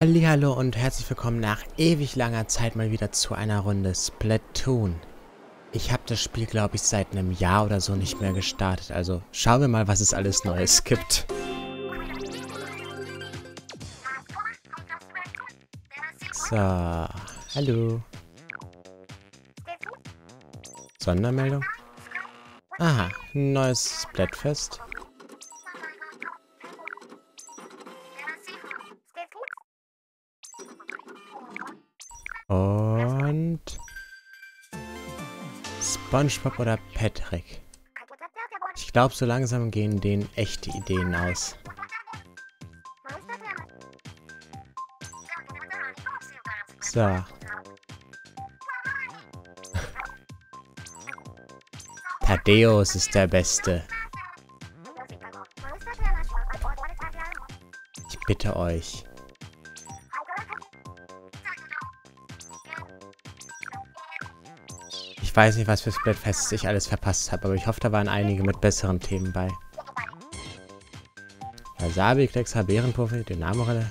Hallo und herzlich willkommen nach ewig langer Zeit mal wieder zu einer Runde Splatoon. Ich habe das Spiel, glaube ich, seit einem Jahr oder so nicht mehr gestartet. Also schauen wir mal, was es alles Neues gibt. So, hallo. Sondermeldung? Aha, neues Splatfest. Spongebob oder Patrick? Ich glaube, so langsam gehen denen echte Ideen aus. So. Thaddeus ist der Beste. Ich bitte euch. Weiß nicht, was für Splatfests ich alles verpasst habe, aber ich hoffe, da waren einige mit besseren Themen bei. Wasabi, Kleckser, Bärenpuffel, Dynamorelle.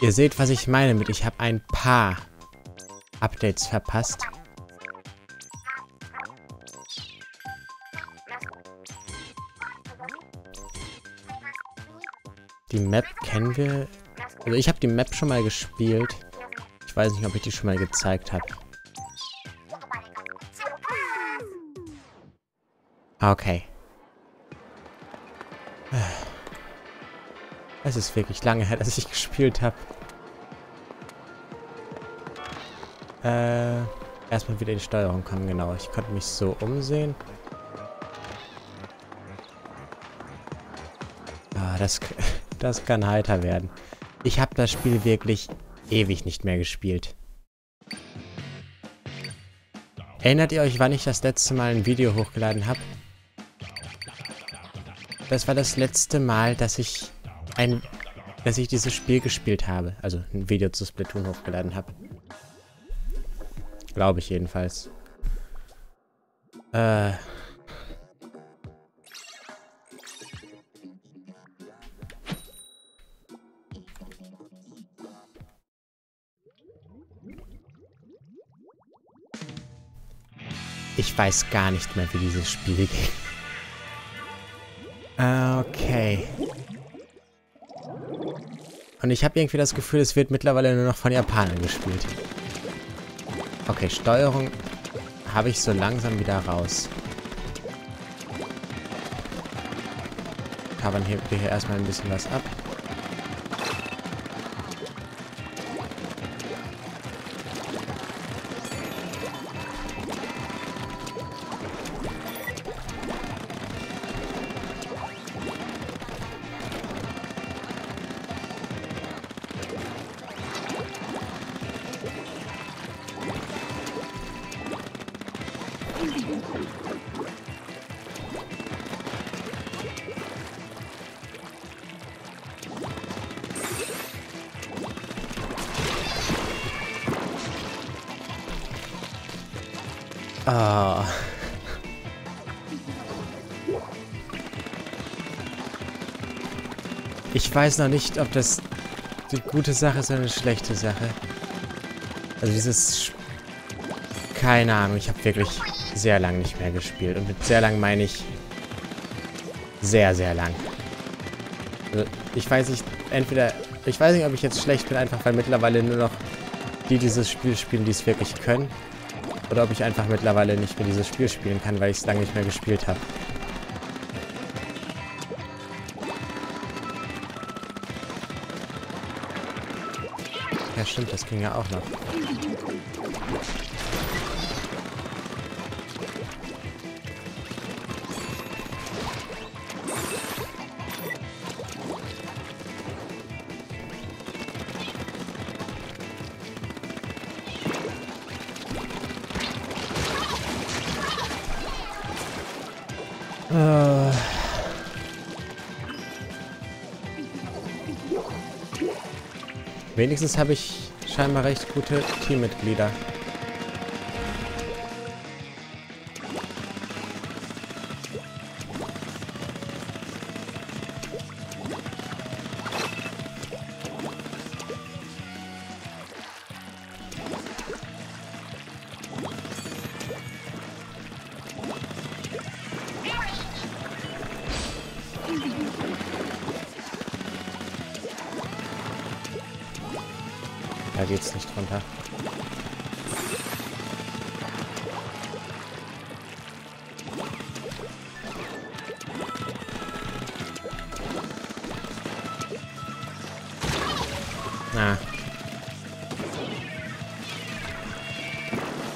Ihr seht, was ich meine mit ich habe ein paar Updates verpasst. Die Map kennen wir. Also ich habe die Map schon mal gespielt. Ich weiß nicht, ob ich die schon mal gezeigt habe. Okay. Es ist wirklich lange her, dass ich gespielt habe. Äh, erstmal wieder in die Steuerung kommen, genau. Ich konnte mich so umsehen. Ah, das, das kann heiter werden. Ich habe das Spiel wirklich ewig nicht mehr gespielt. Erinnert ihr euch, wann ich das letzte Mal ein Video hochgeladen habe? Das war das letzte Mal, dass ich ein, dass ich dieses Spiel gespielt habe. Also ein Video zu Splatoon hochgeladen habe. Glaube ich jedenfalls. Äh. Ich weiß gar nicht mehr, wie dieses Spiel geht. Okay. Und ich habe irgendwie das Gefühl, es wird mittlerweile nur noch von Japanern gespielt. Okay, Steuerung habe ich so langsam wieder raus. Covern hier, hier erstmal ein bisschen was ab. Ich weiß noch nicht, ob das eine gute Sache ist oder eine schlechte Sache. Also dieses... Keine Ahnung, ich habe wirklich sehr lang nicht mehr gespielt. Und mit sehr lang meine ich sehr, sehr lang. Also ich weiß nicht, entweder... Ich weiß nicht, ob ich jetzt schlecht bin, einfach weil mittlerweile nur noch die dieses Spiel spielen, die es wirklich können. Oder ob ich einfach mittlerweile nicht mehr dieses Spiel spielen kann, weil ich es lange nicht mehr gespielt habe. Stimmt, das ging ja auch noch. Äh. Wenigstens habe ich scheinbar recht gute Teammitglieder. Na.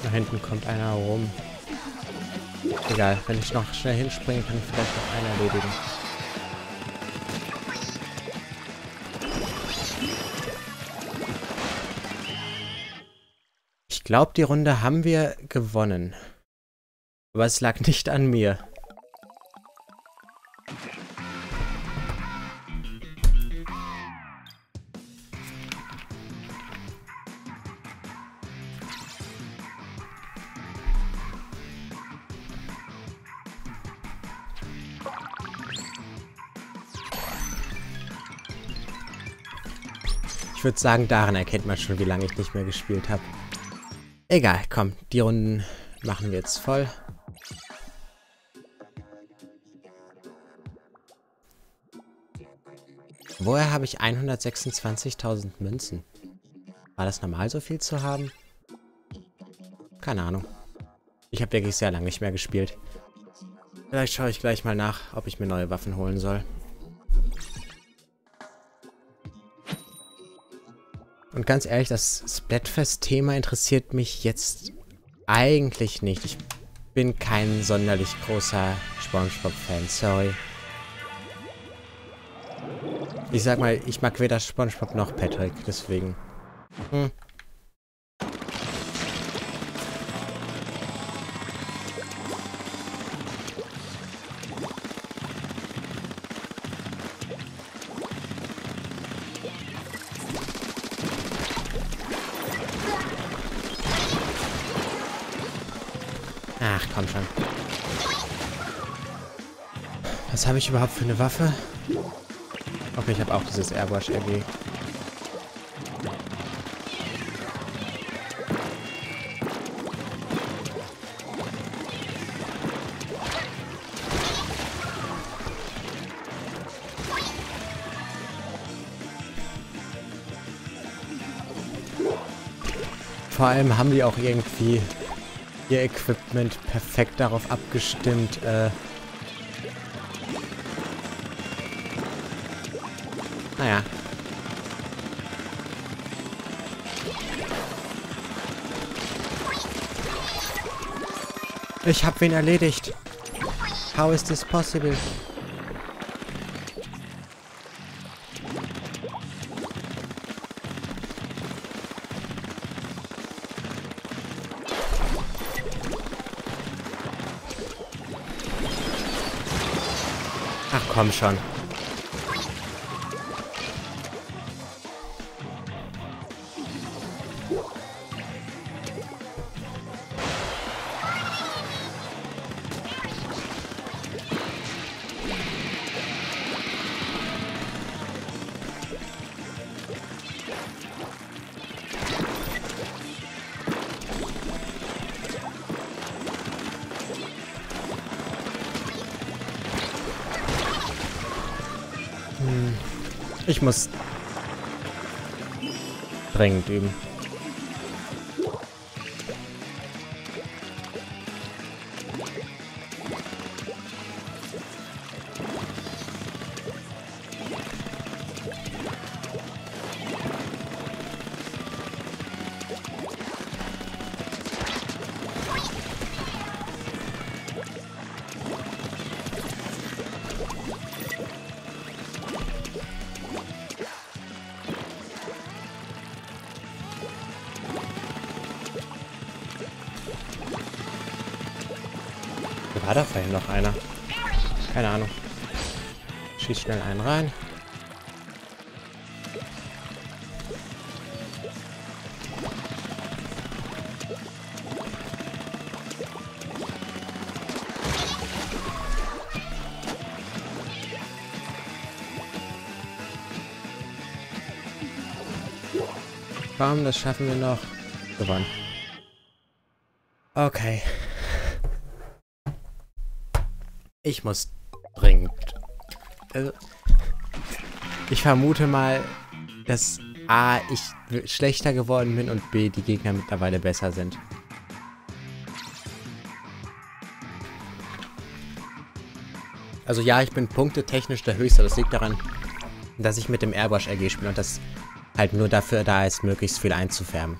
Da hinten kommt einer rum. Egal, wenn ich noch schnell hinspringe, kann ich vielleicht noch einen erledigen. Ich glaube, die Runde haben wir gewonnen. Aber es lag nicht an mir. Würde sagen, daran erkennt man schon, wie lange ich nicht mehr gespielt habe. Egal, komm, die Runden machen wir jetzt voll. Woher habe ich 126.000 Münzen? War das normal, so viel zu haben? Keine Ahnung. Ich habe wirklich sehr lange nicht mehr gespielt. Vielleicht schaue ich gleich mal nach, ob ich mir neue Waffen holen soll. Und ganz ehrlich, das Splatfest-Thema interessiert mich jetzt eigentlich nicht. Ich bin kein sonderlich großer Spongebob-Fan, sorry. Ich sag mal, ich mag weder Spongebob noch Patrick, deswegen. Hm. Komm schon. Was habe ich überhaupt für eine Waffe? Okay, ich habe auch dieses Airwash RG. Vor allem haben die auch irgendwie ihr Equipment perfekt darauf abgestimmt, äh Naja. Ich hab wen erledigt. How is this possible? Komm schon. Ich muss dringend üben. Da vorhin noch einer? Keine Ahnung. Schieß schnell einen rein. Bam, das schaffen wir noch. Gewonnen. Okay. Ich muss dringend. Also, ich vermute mal, dass A, ich schlechter geworden bin und B, die Gegner mittlerweile besser sind. Also ja, ich bin punktetechnisch der Höchste. Das liegt daran, dass ich mit dem Airbrush RG spiele und das halt nur dafür da ist, möglichst viel einzufärben.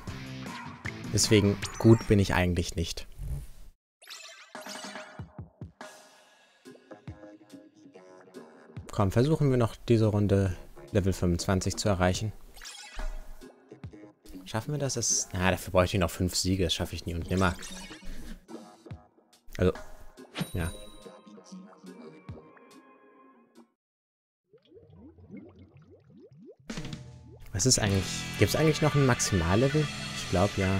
Deswegen gut bin ich eigentlich nicht. Komm, versuchen wir noch diese Runde Level 25 zu erreichen. Schaffen wir das? das na, dafür bräuchte ich noch 5 Siege. Das schaffe ich nie und nimmer. Also, ja. Was ist eigentlich... Gibt es eigentlich noch ein Maximallevel? Ich glaube, ja.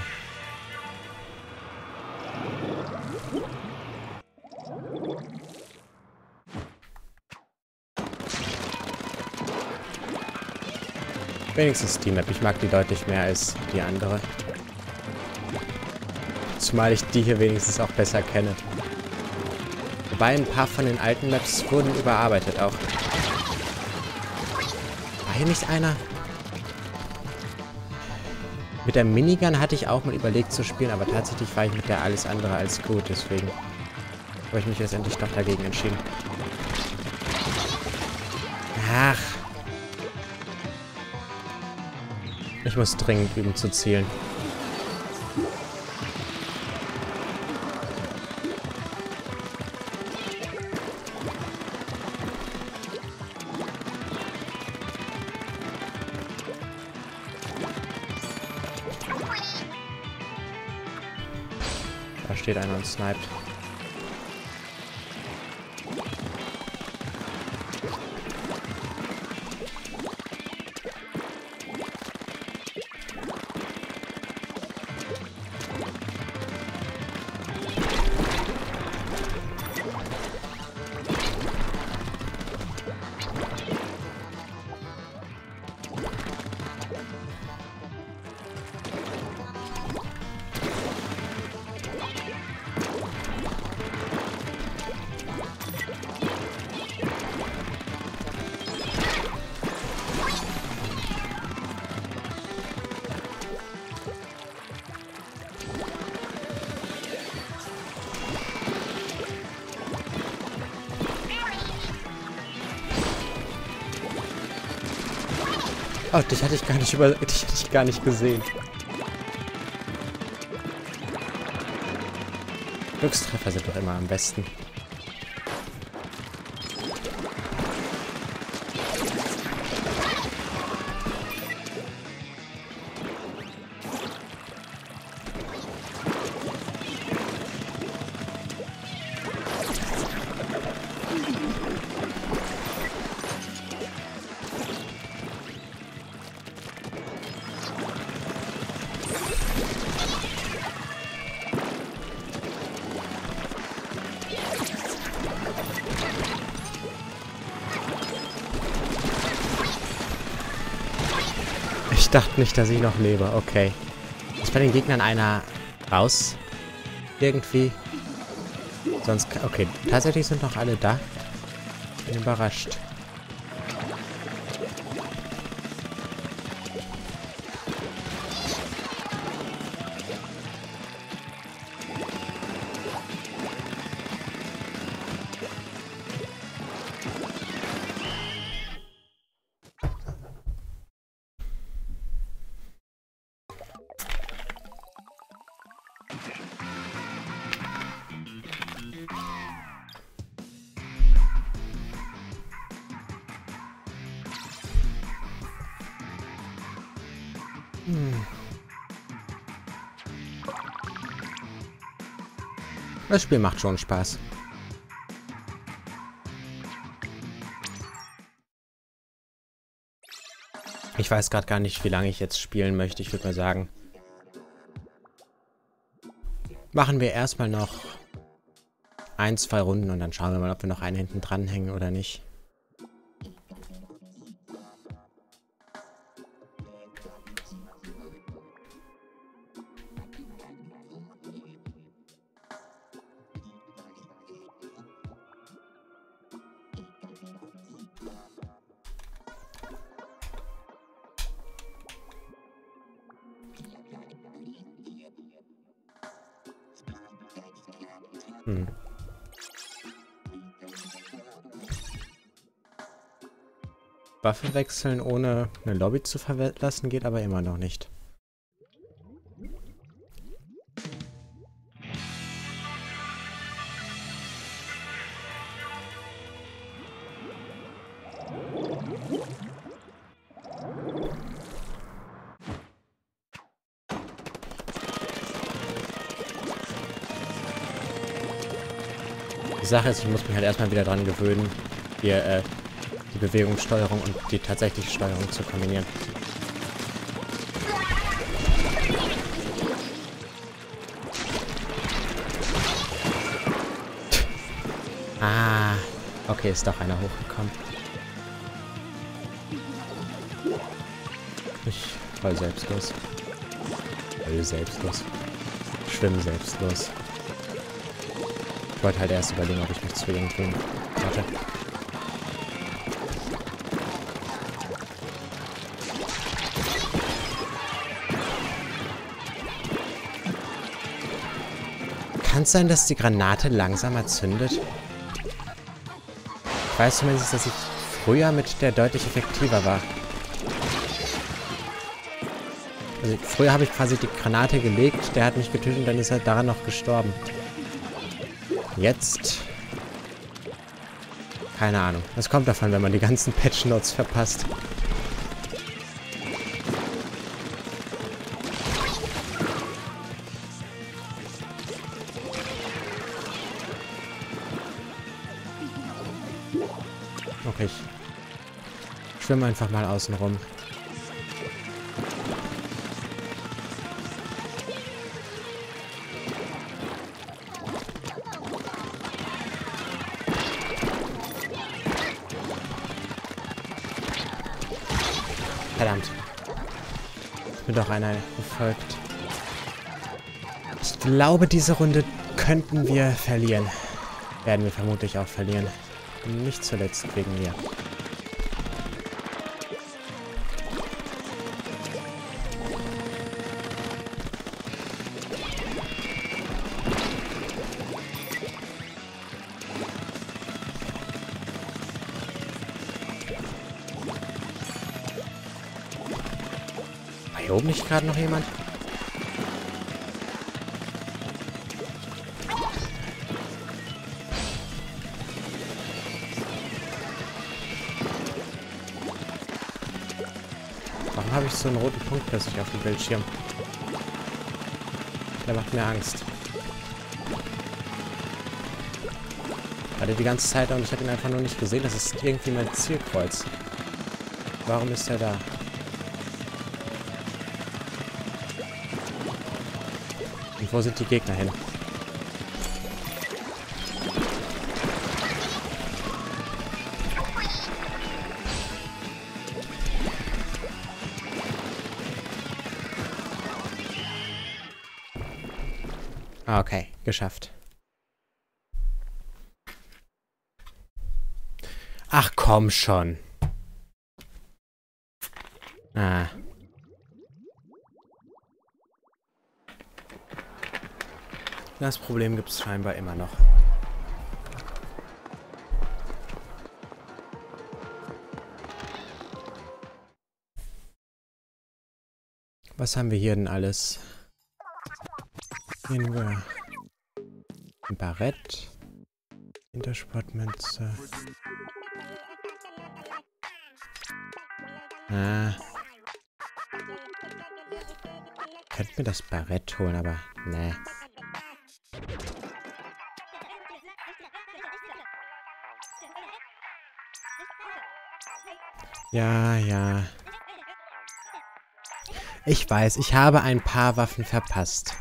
Wenigstens die Map. Ich mag die deutlich mehr als die andere. Zumal ich die hier wenigstens auch besser kenne. Wobei ein paar von den alten Maps wurden überarbeitet auch. War hier nicht einer? Mit der Minigun hatte ich auch mal überlegt zu spielen, aber tatsächlich war ich mit der alles andere als gut, deswegen habe ich mich letztendlich doch dagegen entschieden. Ich muss dringend üben zu zielen. steht einer und sniped. Oh, dich hatte ich gar nicht über... Dich hatte ich gar nicht gesehen. Glückstreffer sind doch immer am besten. Dachte nicht, dass ich noch lebe. Okay. Ist bei den Gegnern einer raus? Irgendwie? Sonst... Okay, tatsächlich sind noch alle da. Bin überrascht. Das Spiel macht schon Spaß. Ich weiß gerade gar nicht, wie lange ich jetzt spielen möchte. Ich würde mal sagen, machen wir erstmal noch ein, zwei Runden und dann schauen wir mal, ob wir noch einen hinten dranhängen oder nicht. Waffe wechseln, ohne eine Lobby zu verlassen, geht aber immer noch nicht. Die Sache ist, ich muss mich halt erstmal wieder dran gewöhnen, hier äh, die Bewegungssteuerung und die tatsächliche Steuerung zu kombinieren. Ah, okay, ist doch einer hochgekommen. Ich fall selbstlos. Fall selbstlos. Schwimm selbstlos wollte halt erst überlegen, ob ich mich zu irgendwem... Warte. Es sein, dass die Granate langsamer zündet? Ich weiß zumindest, dass ich früher mit der deutlich effektiver war. Also früher habe ich quasi die Granate gelegt, der hat mich getötet und dann ist er daran noch gestorben. Jetzt... Keine Ahnung. Das kommt davon, wenn man die ganzen Patch Notes verpasst. Ich schwimme einfach mal außen rum. Verdammt. Mir doch einer gefolgt. Ich glaube, diese Runde könnten wir verlieren. Werden wir vermutlich auch verlieren. Nicht zuletzt wegen mir. Nicht gerade noch jemand? Warum habe ich so einen roten Punkt plötzlich auf dem Bildschirm? Der macht mir Angst. Hatte die ganze Zeit und ich habe ihn einfach nur nicht gesehen. Das ist irgendwie mein Zielkreuz. Warum ist er da? Und wo sind die Gegner hin? Ah, okay, geschafft. Ach komm schon. Das Problem gibt es scheinbar immer noch. Was haben wir hier denn alles? Hier haben wir ein Barett, Intersportmünze. Ah. Könnte mir das Barett holen, aber ne. Ja, ja. Ich weiß, ich habe ein paar Waffen verpasst.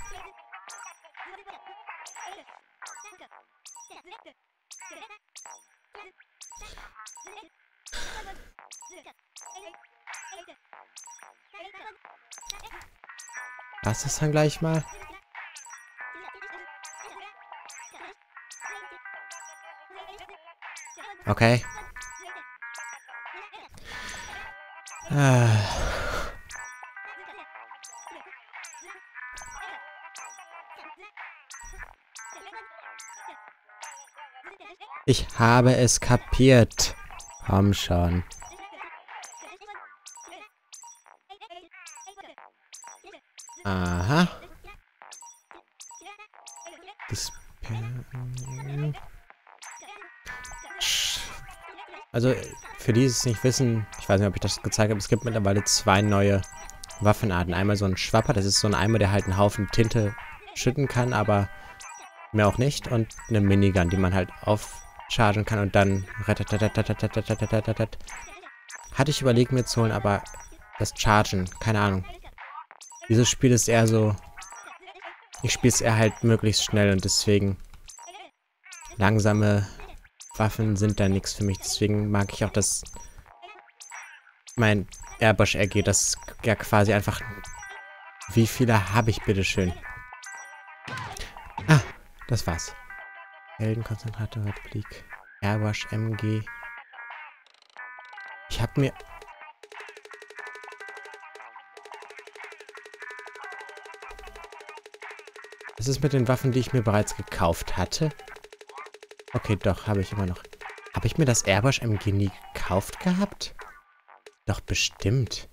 Was ist dann gleich mal? Okay. Ah. Ich habe es kapiert. Komm schon. Aha. Das also, für die es nicht wissen, ich weiß nicht, ob ich das gezeigt habe, es gibt mittlerweile zwei neue Waffenarten. Einmal so ein Schwapper, das ist so ein Eimer, der halt einen Haufen Tinte schütten kann, aber mehr auch nicht. Und eine Minigun, die man halt aufchargen kann und dann... Hatte ich überlegt mir zu holen, aber das Chargen, keine Ahnung. Dieses Spiel ist eher so... Ich spiele es eher halt möglichst schnell und deswegen... Langsame Waffen sind da nichts für mich. Deswegen mag ich auch das... Mein Airbush RG, das ja quasi einfach... Wie viele habe ich bitteschön? Ah, das war's. Heldenkonzentrator Replik. Airwash MG. Ich hab mir... Was ist mit den Waffen, die ich mir bereits gekauft hatte? Okay, doch, habe ich immer noch. Habe ich mir das Airwash MG nie gekauft gehabt? Doch bestimmt.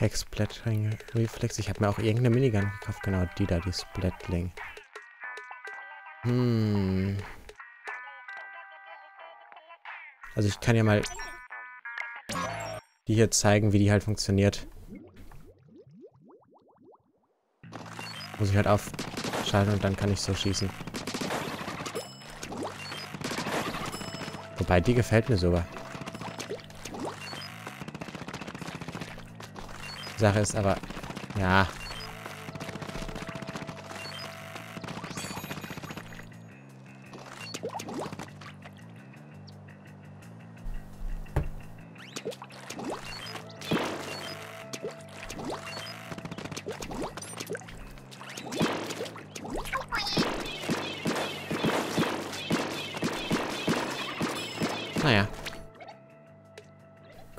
Hex-Splatring Reflex. Ich habe mir auch irgendeine Minigun gekauft. Genau, die da, die Splatling. Hm. Also ich kann ja mal die hier zeigen, wie die halt funktioniert. Muss ich halt aufschalten und dann kann ich so schießen. Wobei, die gefällt mir sogar. Sache ist aber... Ja.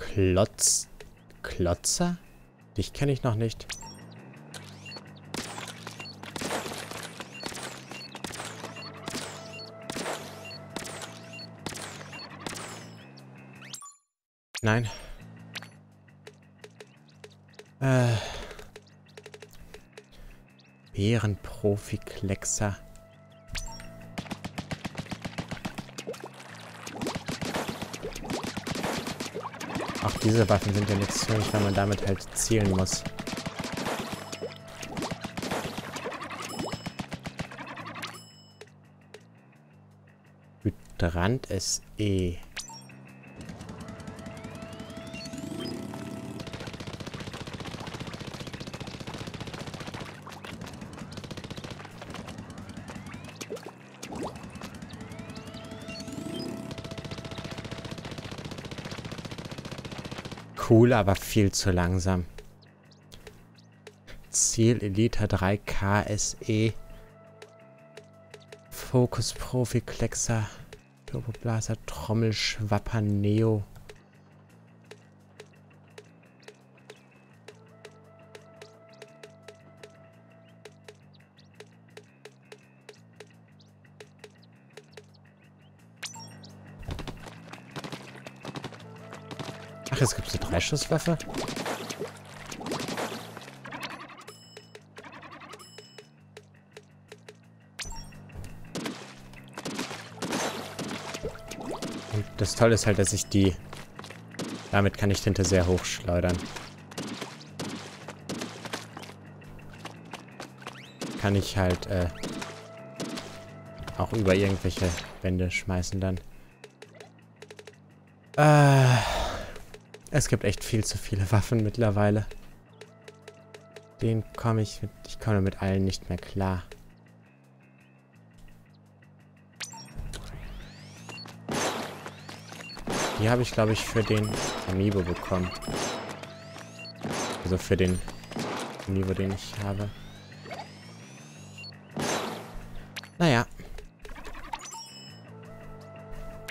Klotz... Klotzer? Dich kenne ich noch nicht. Nein. Äh. Bärenprofi-Kleckser. Diese Waffen sind ja nichts für mich, weil man damit halt zielen muss. Hydrant SE. Cool, aber viel zu langsam. Ziel Elite 3 KSE. Fokus Profi Kleckser. Turboblaser Trommelschwapper Neo. Jetzt gibt es eine Dreischusswaffe. Und das Tolle ist halt, dass ich die... Damit kann ich Tinte sehr hoch schleudern. Kann ich halt, äh, auch über irgendwelche Wände schmeißen dann. Äh... Es gibt echt viel zu viele Waffen mittlerweile. Den komme ich mit... Ich komme mit allen nicht mehr klar. Die habe ich, glaube ich, für den Amiibo bekommen. Also für den Amiibo, den ich habe. Naja.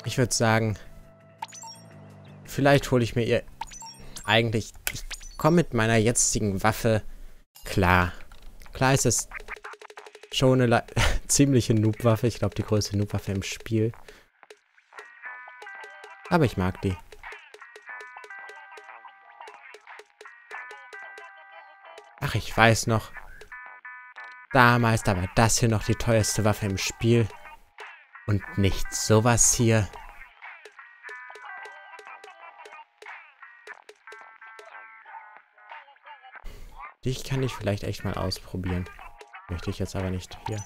Ich würde sagen, vielleicht hole ich mir ihr eigentlich, ich komme mit meiner jetzigen Waffe klar. Klar ist es schon eine ziemliche Noob-Waffe. Ich glaube, die größte Noob-Waffe im Spiel. Aber ich mag die. Ach, ich weiß noch. Damals, da war das hier noch die teuerste Waffe im Spiel. Und nicht sowas hier. Dich kann ich vielleicht echt mal ausprobieren. Möchte ich jetzt aber nicht hier.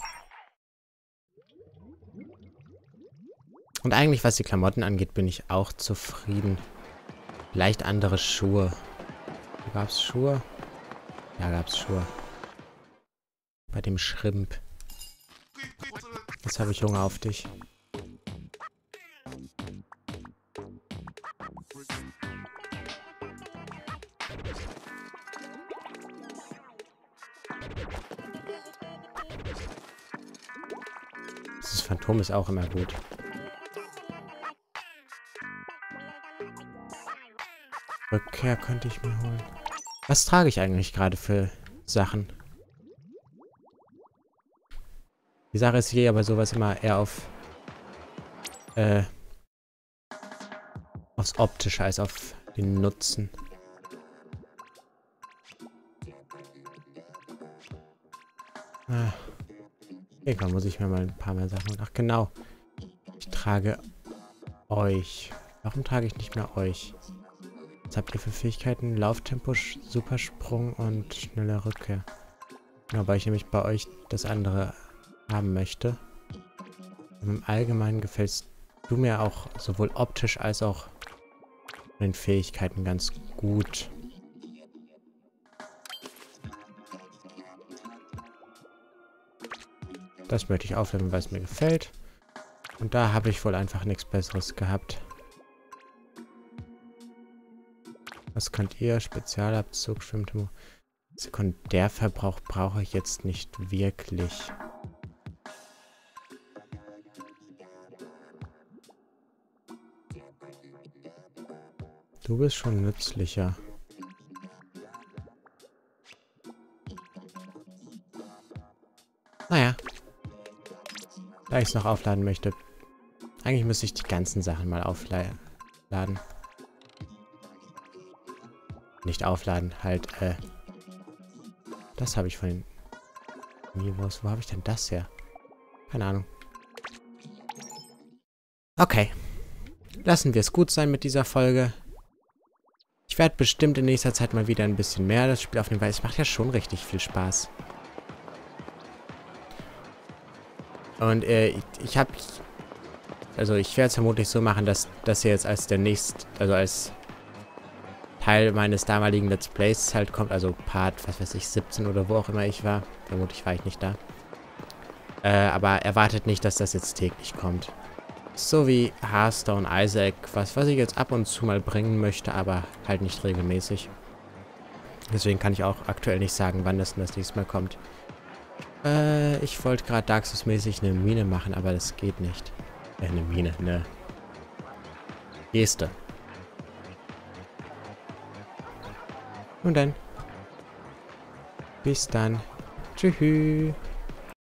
Und eigentlich, was die Klamotten angeht, bin ich auch zufrieden. Vielleicht andere Schuhe. Gab es Schuhe? Ja, gab es Schuhe. Bei dem Schrimp. Jetzt habe ich Hunger auf dich. Das Phantom ist auch immer gut. Rückkehr könnte ich mir holen. Was trage ich eigentlich gerade für Sachen? Die Sache ist hier aber sowas immer eher auf äh, aufs Optische als auf den Nutzen. Ah. Irgendwann muss ich mir mal ein paar mehr Sachen... Ach genau. Ich trage euch. Warum trage ich nicht mehr euch? Was habt ihr für Fähigkeiten? Lauftempo, Supersprung und schnelle Rückkehr. Genau, weil ich nämlich bei euch das andere haben möchte. Im Allgemeinen gefällst du mir auch sowohl optisch als auch den Fähigkeiten ganz gut. Das möchte ich aufnehmen, weil es mir gefällt. Und da habe ich wohl einfach nichts Besseres gehabt. Was könnt ihr? Spezialabzug, Schwimmtempo. Sekundärverbrauch brauche ich jetzt nicht wirklich. Du bist schon nützlicher. Da ich es noch aufladen möchte. Eigentlich müsste ich die ganzen Sachen mal aufladen. Nicht aufladen, halt, äh. Das habe ich von den Mivos. Wo habe ich denn das her? Keine Ahnung. Okay. Lassen wir es gut sein mit dieser Folge. Ich werde bestimmt in nächster Zeit mal wieder ein bisschen mehr das Spiel aufnehmen, weil es macht ja schon richtig viel Spaß. Und äh, ich, habe... Also ich werde es vermutlich so machen, dass das hier jetzt als der nächste... Also als Teil meines damaligen Let's Plays halt kommt. Also Part, was weiß ich, 17 oder wo auch immer ich war. Vermutlich war ich nicht da. Äh, aber erwartet nicht, dass das jetzt täglich kommt. So wie Hearthstone Isaac, was, was ich jetzt ab und zu mal bringen möchte, aber halt nicht regelmäßig. Deswegen kann ich auch aktuell nicht sagen, wann das denn das nächste Mal kommt. Äh, ich wollte gerade Dark Souls-mäßig eine Mine machen, aber das geht nicht. Äh, eine Mine, eine Geste. Nun dann. Bis dann. Tschüss.